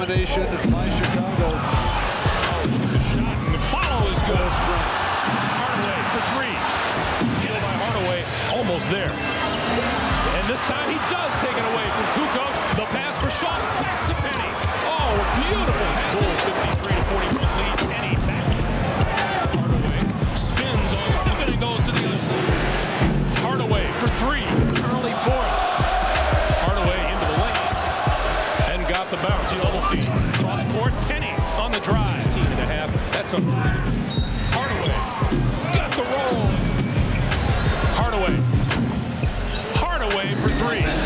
domination by Chicago. And the follow is good. Hardaway for three. Hit by Hardaway. Almost there. And this time he does take it away from Kukoc. The pass for Shaw. Back to Penny. Oh, beautiful. the bounce. He level team. Cross court. Penny on the drive. 16 and a half. That's a Hardaway. Got the roll. Hardaway. Hardaway for three.